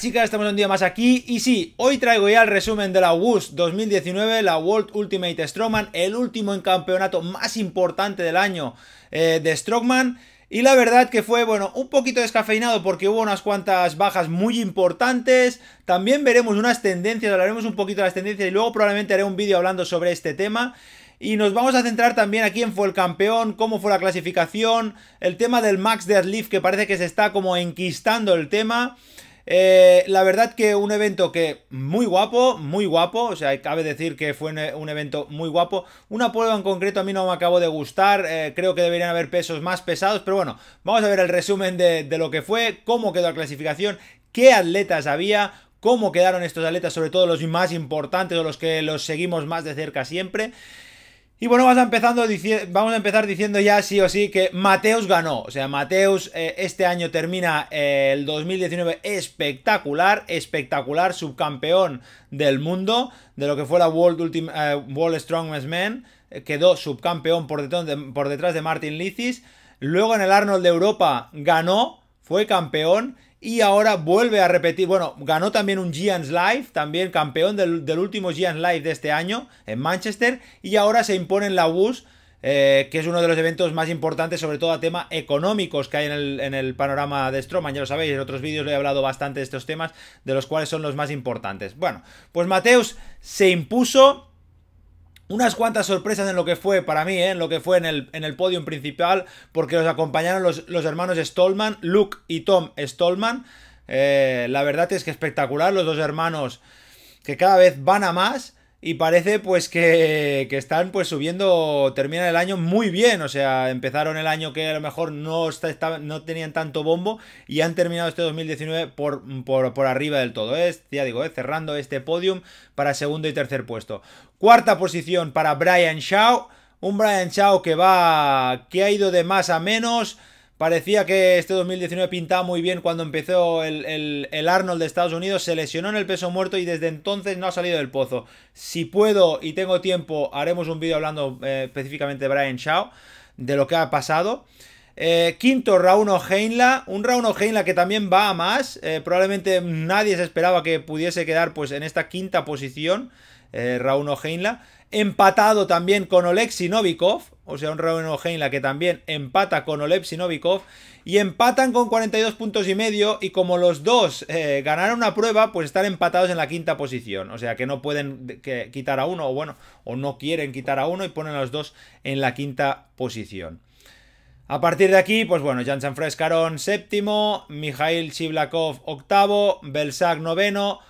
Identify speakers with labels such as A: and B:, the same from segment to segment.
A: Chicas, estamos un día más aquí. Y sí, hoy traigo ya el resumen de la WUS 2019, la World Ultimate Strongman, el último en campeonato más importante del año eh, de Strongman. Y la verdad que fue, bueno, un poquito descafeinado porque hubo unas cuantas bajas muy importantes, también veremos unas tendencias, hablaremos un poquito de las tendencias y luego probablemente haré un vídeo hablando sobre este tema. Y nos vamos a centrar también a quién fue el campeón, cómo fue la clasificación, el tema del Max Deadlift que parece que se está como enquistando el tema. Eh, la verdad que un evento que muy guapo, muy guapo, o sea, cabe decir que fue un evento muy guapo. Una prueba en concreto a mí no me acabó de gustar, eh, creo que deberían haber pesos más pesados, pero bueno, vamos a ver el resumen de, de lo que fue, cómo quedó la clasificación, qué atletas había, cómo quedaron estos atletas, sobre todo los más importantes o los que los seguimos más de cerca siempre. Y bueno, vamos a, empezando, vamos a empezar diciendo ya sí o sí que Mateus ganó. O sea, Mateus eh, este año termina eh, el 2019 espectacular, espectacular, subcampeón del mundo, de lo que fue la World, eh, World Strongest Man. quedó subcampeón por detrás, de, por detrás de Martin Licis. Luego en el Arnold de Europa ganó, fue campeón y ahora vuelve a repetir, bueno, ganó también un Giants Live, también campeón del, último Giants Live de este año en Manchester, y ahora se impone en la WUS, eh, que es uno de los eventos más importantes, sobre todo a temas económicos que hay en el, en el panorama de Stroman, ya lo sabéis, en otros vídeos he hablado bastante de estos temas, de los cuales son los más importantes. Bueno, pues Mateus se impuso, unas cuantas sorpresas en lo que fue, para mí, ¿eh? en lo que fue en el, en el podio principal, porque los acompañaron los, hermanos Stallman, Luke y Tom Stallman. Eh, la verdad es que espectacular, los dos hermanos que cada vez van a más. Y parece pues que, que, están pues subiendo, terminan el año muy bien, o sea, empezaron el año que a lo mejor no, está, no tenían tanto bombo y han terminado este 2019 por, por, por arriba del todo, ¿eh? ya digo, ¿eh? cerrando este podium para segundo y tercer puesto. Cuarta posición para Brian Shaw, un Brian Shaw que va, que ha ido de más a menos, Parecía que este 2019 pintaba muy bien cuando empezó el, Arnold de Estados Unidos, se lesionó en el peso muerto y desde entonces no ha salido del pozo. Si puedo y tengo tiempo, haremos un vídeo hablando eh, específicamente de Brian Shaw, de lo que ha pasado. Eh, quinto, Rauno Heinla, un Rauno Heinla que también va a más, eh, probablemente nadie se esperaba que pudiese quedar pues en esta quinta posición, Rauno Heinla. Empatado también con Oleksiy Novikov, o sea, un Rauno Heinla que también empata con Oleksiy Novikov. Y empatan con 42 puntos y medio. Y como los dos eh, ganaron una prueba, pues están empatados en la quinta posición. O sea que no pueden quitar a uno, o bueno, o no quieren quitar a uno y ponen a los dos en la quinta posición. A partir de aquí, pues bueno, Jan Frescaron séptimo, Mikhail Chiblakov octavo, Belsak noveno,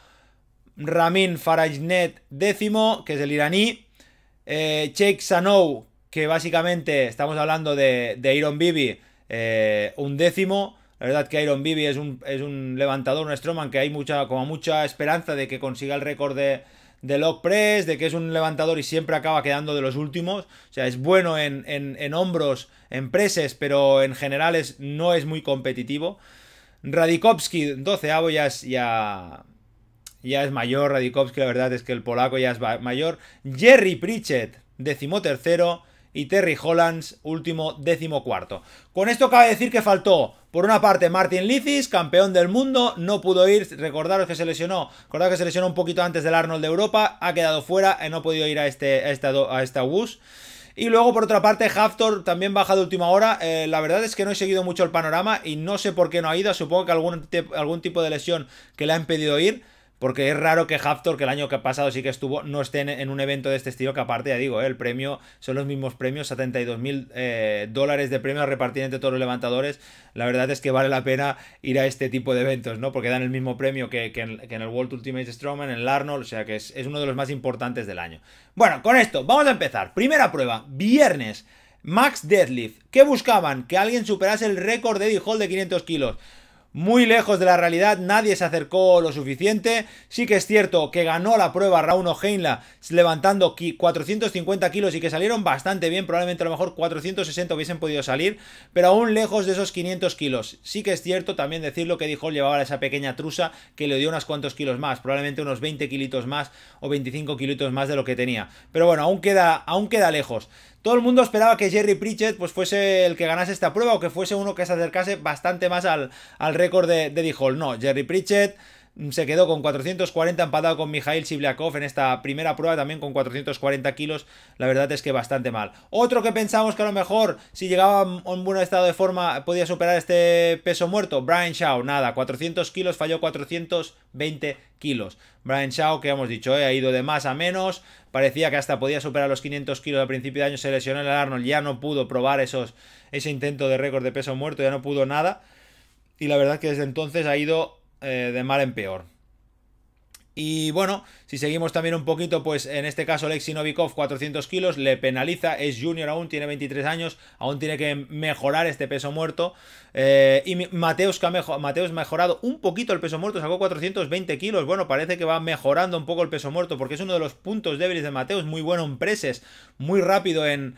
A: Ramin Farajnet décimo, que es el iraní, eh, Sheikh Sanou, que básicamente estamos hablando de, de Iron Bibi, eh, un décimo. La verdad que Iron Bibi es un, es un levantador, un Strowman que hay mucha, como mucha esperanza de que consiga el récord de, de log press, de que es un levantador y siempre acaba quedando de los últimos. O sea, es bueno en, en, hombros, en preses, pero en general no es muy competitivo. Radikovski, 12 ya es, ya, ya es mayor. Radikovski, la verdad es que el polaco ya es mayor. Jerry Pritchett, decimotercero. Y Terry Hollands, último décimo cuarto. Con esto cabe decir que faltó, por una parte, Martin Licis, campeón del mundo, no pudo ir, recordaros que se lesionó, recordaros que se lesionó un poquito antes del Arnold de Europa, ha quedado fuera, y no ha podido ir a, este, a, esta, a esta. Y luego, por otra parte, Haftor también baja de última hora. Eh, la verdad es que no he seguido mucho el panorama y no sé por qué no ha ido. Supongo que algún, algún tipo de lesión que le ha impedido ir. Porque es raro que Haftor, que el año que pasado sí que estuvo, no esté en, un evento de este estilo, que aparte, ya digo, eh, el premio son los mismos premios, 72 mil eh, dólares de premio a repartir entre todos los levantadores. La verdad es que vale la pena ir a este tipo de eventos, ¿no? Porque dan el mismo premio que, en, el World Ultimate Strongman, en el Arnold, o sea que es, es uno de los más importantes del año. Bueno, con esto, vamos a empezar. Primera prueba, viernes. Max Deadlift. ¿Qué buscaban? Que alguien superase el récord de Eddie Hall de 500 kilos muy lejos de la realidad, nadie se acercó lo suficiente. Sí que es cierto que ganó la prueba Rauno Heinla levantando 450 kilos y que salieron bastante bien, probablemente a lo mejor 460 hubiesen podido salir, pero aún lejos de esos 500 kilos. Sí que es cierto también decirlo que dijo llevaba esa pequeña trusa que le dio unos cuantos kilos más, probablemente unos 20 kilitos más o 25 kilitos más de lo que tenía. Pero bueno, aún queda, aún queda lejos. Todo el mundo esperaba que Jerry Pritchett pues, fuese el que ganase esta prueba o que fuese uno que se acercase bastante más al, al récord de, de Hall. No, Jerry Pritchett se quedó con 440 empatado con Mikhail Sibliakov en esta primera prueba también con 440 kilos. La verdad es que bastante mal. Otro que pensamos que a lo mejor si llegaba en buen estado de forma podía superar este peso muerto Brian Shaw. Nada 400 kilos falló 420 kilos. Brian Shaw que hemos dicho eh, ha ido de más a menos. Parecía que hasta podía superar los 500 kilos al principio de año. Se lesionó el Arnold ya no pudo probar esos ese intento de récord de peso muerto ya no pudo nada. Y la verdad que desde entonces ha ido eh, de mal en peor. Y bueno, si seguimos también un poquito, pues en este caso Lexi Novikov 400 kilos, le penaliza, es junior aún, tiene 23 años, aún tiene que mejorar este peso muerto. Eh, y Mateus, ha mejorado un poquito el peso muerto, sacó 420 kilos. Bueno, parece que va mejorando un poco el peso muerto, porque es uno de los puntos débiles de Mateus, muy bueno en preses, muy rápido en,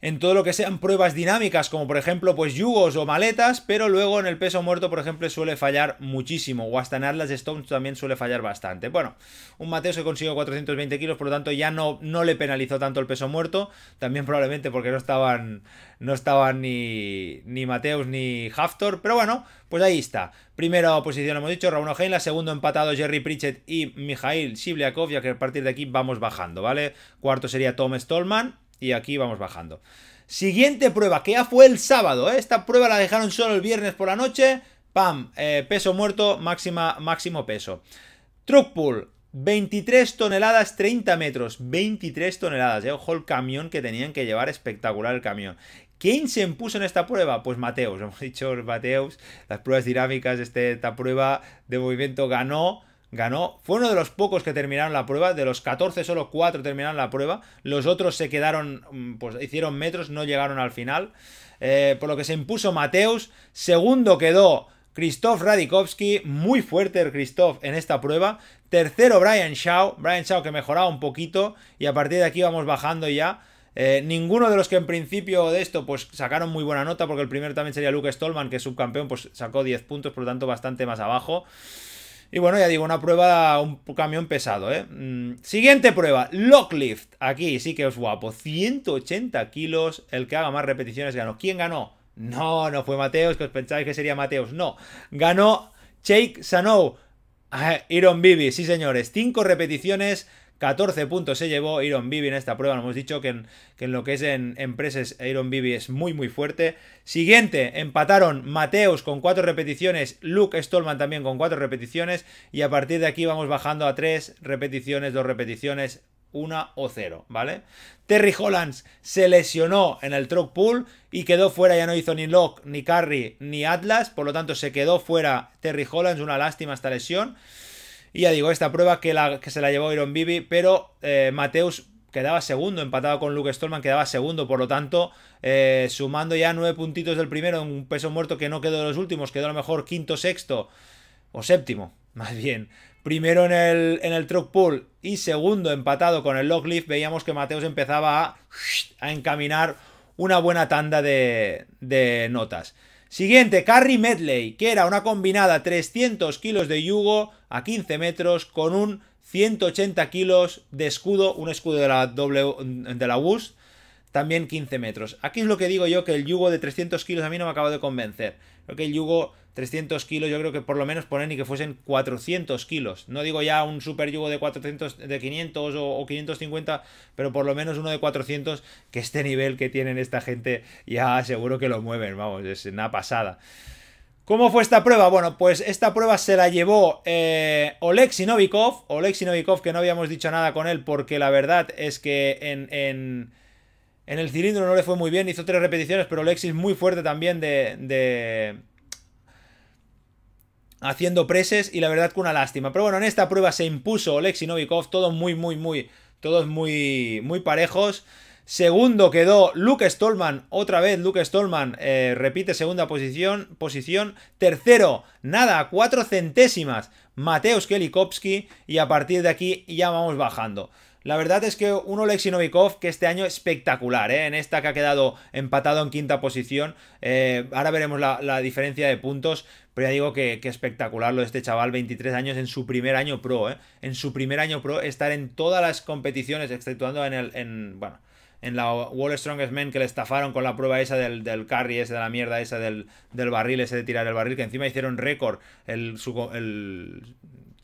A: en todo lo que sean pruebas dinámicas, como por ejemplo, pues yugos o maletas, pero luego en el peso muerto, por ejemplo, suele fallar muchísimo, o hasta en Atlas Stones también suele fallar bastante. Bueno, un Mateos que consiguió 420 kilos, por lo tanto ya no, no le penalizó tanto el peso muerto, también probablemente porque no estaban, no estaban ni, ni Mateus ni Haftor, pero bueno, pues ahí está. Primera posición hemos dicho, Raúl la segundo empatado Jerry Pritchett y Mijail Shibliakov, ya que a partir de aquí vamos bajando, ¿vale? Cuarto sería Tom Stallman, y aquí vamos bajando. Siguiente prueba, que ya fue el sábado, ¿eh? Esta prueba la dejaron solo el viernes por la noche. ¡Pam! Eh, peso muerto, máxima, máximo peso. Truck pull, 23 toneladas, 30 metros. 23 toneladas, ¿eh? Ojo el camión que tenían que llevar, espectacular el camión. ¿Quién se impuso en esta prueba? Pues Mateus, hemos dicho Mateus, las pruebas dinámicas, este, esta prueba de movimiento ganó ganó. Fue uno de los pocos que terminaron la prueba. De los 14, solo 4 terminaron la prueba. Los otros se quedaron, mm, pues hicieron metros, no llegaron al final. Eh, por lo que se impuso Mateus. Segundo quedó Christoph Radikowski. Muy fuerte el Christoph en esta prueba. Tercero Brian Shaw. Brian Shaw que mejoraba un poquito. Y a partir de aquí vamos bajando ya. Eh, ninguno de los que en principio de esto pues sacaron muy buena nota, porque el primero también sería Luke Stallman, que es subcampeón, pues sacó 10 puntos, por lo tanto bastante más abajo. Y bueno, ya digo, una prueba, un camión pesado, ¿eh? Mm, siguiente prueba, Locklift. Aquí sí que es guapo. 180 kilos. El que haga más repeticiones ganó. ¿Quién ganó? No, no fue Mateos, que os pensáis que sería Mateos. No, ganó Jake Sanow. Ah, Iron Bibi, sí señores. 5 repeticiones 14 puntos se llevó Iron Bibi en esta prueba. hemos dicho que en, lo que es en empresas, Iron Bibi es muy, muy fuerte. Siguiente, empataron Mateus con 4 repeticiones, Luke Stallman también con 4 repeticiones. Y a partir de aquí vamos bajando a 3 repeticiones, 2 repeticiones, 1 o 0, ¿vale? Terry Hollands se lesionó en el truck pool y quedó fuera, ya no hizo ni Locke, ni Carry, ni Atlas, por lo tanto se quedó fuera Terry Hollands, una lástima esta lesión. Y ya digo, esta prueba que, la, que se la llevó Iron Bibi, pero eh, Mateus quedaba segundo, empatado con Luke Stallman, quedaba segundo, por lo tanto, eh, sumando ya nueve puntitos del primero, un peso muerto que no quedó de los últimos, quedó a lo mejor quinto, sexto, o séptimo, más bien. Primero en el, en el truck pull y segundo empatado con el lift, veíamos que Mateus empezaba a, a encaminar una buena tanda de, de notas. Siguiente, Carry Medley, que era una combinada 300 kilos de yugo a 15 metros con un 180 kilos de escudo, un escudo de la, w, de la WUS, también 15 metros. Aquí es lo que digo yo, que el yugo de 300 kilos a mí no me acaba de convencer. Creo que el yugo 300 kilos, yo creo que por lo menos ponen ni que fuesen 400 kilos. No digo ya un super yugo de 400, de 500 o, 550, pero por lo menos uno de 400, que este nivel que tienen esta gente ya seguro que lo mueven, vamos, es una pasada. ¿Cómo fue esta prueba? Bueno, pues esta prueba se la llevó eh, Oleksiy Novikov. Oleksiy Novikov, que no habíamos dicho nada con él, porque la verdad es que en, en el cilindro no le fue muy bien. Hizo tres repeticiones, pero es muy fuerte también de haciendo preses y la verdad que una lástima. Pero bueno, en esta prueba se impuso Oleksiy Novikov, todos muy, muy, muy, todos muy, muy parejos. Segundo quedó Luke Stallman, otra vez Luke Stallman eh, repite segunda posición, posición. Tercero, nada, cuatro centésimas, Mateusz Kelikowski y a partir de aquí ya vamos bajando. La verdad es que un Oleksiy Novikov que este año espectacular, ¿eh? en esta que ha quedado empatado en quinta posición. Eh, ahora veremos la, diferencia de puntos, pero ya digo que, espectacular lo de este chaval, 23 años en su primer año pro, ¿eh? en su primer año pro, estar en todas las competiciones, exceptuando en el, en, bueno, en la World Strongest Men que le estafaron con la prueba esa del, del carry, ese de la mierda esa del, del barril, ese de tirar el barril, que encima hicieron récord el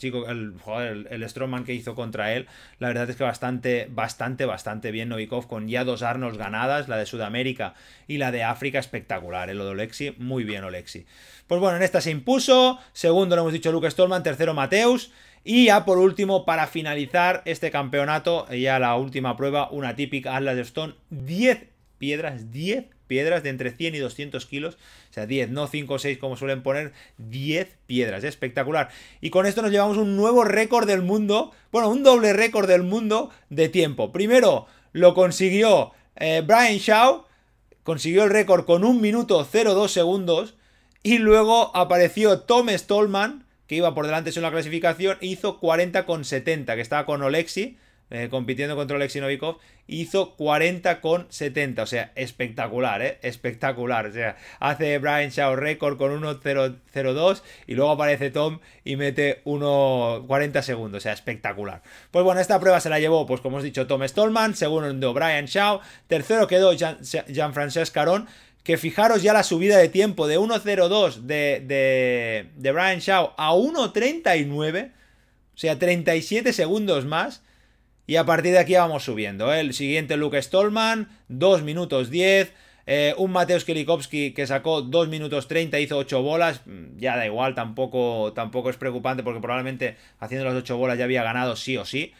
A: el, joder, el, Strongman que hizo contra él, la verdad es que bastante, bastante, bastante bien Novikov, con ya dos Arnolds ganadas, la de Sudamérica y la de África, espectacular, el ¿eh? de Olexi, muy bien Olexi. Pues bueno, en esta se impuso, segundo lo hemos dicho Luke Stolman, tercero Mateus, y ya por último, para finalizar este campeonato, ya la última prueba, una típica Atlas de Stone, 10 piedras, 10 piedras de entre 100 y 200 kilos. O sea, 10, no 5 o 6 como suelen poner, 10 piedras. Espectacular. Y con esto nos llevamos un nuevo récord del mundo. Bueno, un doble récord del mundo de tiempo. Primero lo consiguió eh, Brian Shaw. Consiguió el récord con 1 minuto 02 segundos. Y luego apareció Tom Stallman, que iba por delante en la clasificación, e hizo 40 con 70, que estaba con Olexi eh, compitiendo contra Alexei Novikov, hizo 40 con 70, o sea, espectacular, ¿eh? Espectacular, o sea, hace Brian Shaw récord con 1.002 y luego aparece Tom y mete 1.40 segundos, o sea, espectacular. Pues bueno, esta prueba se la llevó, pues como os dicho, Tom Stallman, segundo Brian Shaw, tercero quedó Jean-François Caron, que fijaros ya la subida de tiempo de 1.02 de, de, de Brian Shaw a 1.39, o sea, 37 segundos más. Y a partir de aquí vamos subiendo. ¿eh? El siguiente Luke Stallman, 2 minutos 10. Eh, un Mateusz Kielikowski que sacó 2 minutos 30, hizo 8 bolas. Mm, ya da igual, tampoco, tampoco es preocupante porque probablemente haciendo las 8 bolas ya había ganado sí o sí.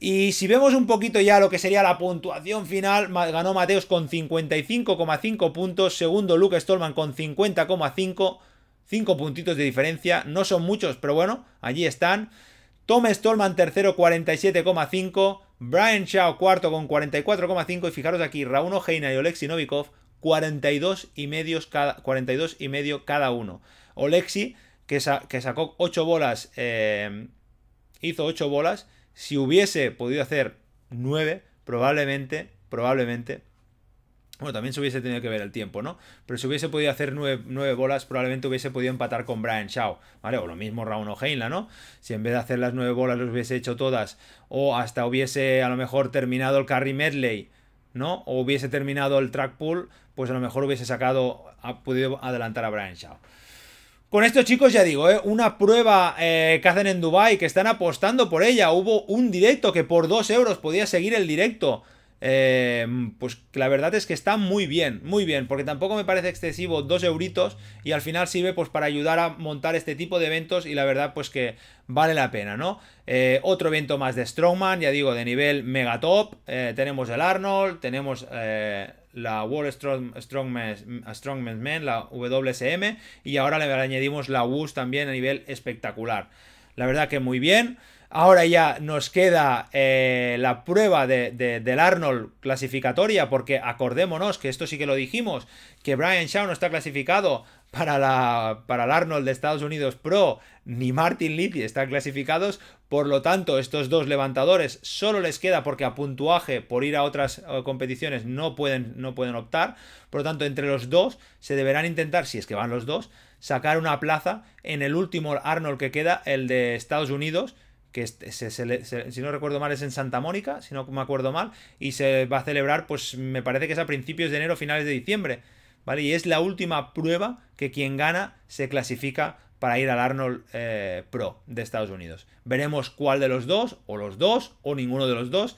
A: Y si vemos un poquito ya lo que sería la puntuación final, ganó Mateos con 55,5 puntos, segundo Luke Stallman con 50,5, 5 puntitos de diferencia, no son muchos, pero bueno, allí están. Tom Stallman tercero 47,5. Brian Shaw cuarto con 44,5. Y fijaros aquí, Raúl Ojeina y Olexi Novikov 42 y, medios cada, 42 y medio cada uno. Olexi, que, que sacó 8 bolas, eh, hizo 8 bolas. Si hubiese podido hacer 9, probablemente, probablemente bueno, también se hubiese tenido que ver el tiempo, ¿no? Pero si hubiese podido hacer nueve, bolas, probablemente hubiese podido empatar con Brian Shaw, ¿vale? O lo mismo Raúl O'Heila, ¿no? Si en vez de hacer las nueve bolas los hubiese hecho todas, o hasta hubiese a lo mejor terminado el carry medley, ¿no? O hubiese terminado el track pull, pues a lo mejor hubiese sacado, ha podido adelantar a Brian Shaw. Con esto, chicos, ya digo, ¿eh? una prueba eh, que hacen en Dubai que están apostando por ella. Hubo un directo que por dos euros podía seguir el directo. Eh, pues la verdad es que está muy bien, muy bien, porque tampoco me parece excesivo dos euritos y al final sirve pues para ayudar a montar este tipo de eventos y la verdad pues que vale la pena, ¿no? Eh, otro evento más de Strongman, ya digo, de nivel mega top, eh, tenemos el Arnold, tenemos la World Strong, Strongman, Men, la WSM y ahora le añadimos la WUS también a nivel espectacular. La verdad que muy bien. Ahora ya nos queda eh, la prueba de, del Arnold clasificatoria, porque acordémonos que esto sí que lo dijimos, que Brian Shaw no está clasificado para, la, para el Arnold de Estados Unidos Pro, ni Martin Lippi están clasificados, por lo tanto estos dos levantadores solo les queda porque a puntuaje por ir a otras eh, competiciones no pueden, no pueden optar, por lo tanto entre los dos se deberán intentar, si es que van los dos, sacar una plaza en el último Arnold que queda, el de Estados Unidos, que si no recuerdo mal es en Santa Mónica, si no me acuerdo mal, y se va a celebrar, pues me parece que es a principios de enero, finales de diciembre, ¿vale? Y es la última prueba que quien gana se clasifica para ir al Arnold eh, Pro de Estados Unidos. Veremos cuál de los dos, o los dos, o ninguno de los dos,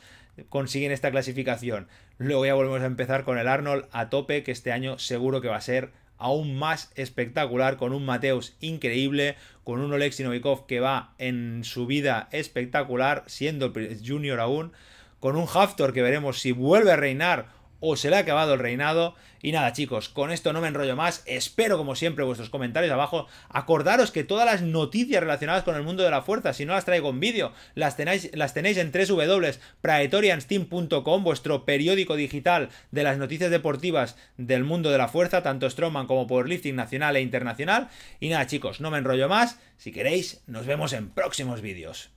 A: consiguen esta clasificación. Luego ya volvemos a empezar con el Arnold a tope, que este año seguro que va a ser aún más espectacular, con un Mateus increíble, con un Oleksiy Novikov que va en su vida espectacular, siendo junior aún, con un Haftor que veremos si vuelve a reinar o se le ha acabado el reinado. Y nada, chicos, con esto no me enrollo más. Espero, como siempre, vuestros comentarios abajo. Acordaros que todas las noticias relacionadas con el mundo de la fuerza, si no las traigo en vídeo, las tenéis, las tenéis en www.praetoriansteam.com, vuestro periódico digital de las noticias deportivas del mundo de la fuerza, tanto Strongman como Powerlifting nacional e internacional. Y nada, chicos, no me enrollo más. Si queréis, nos vemos en próximos vídeos.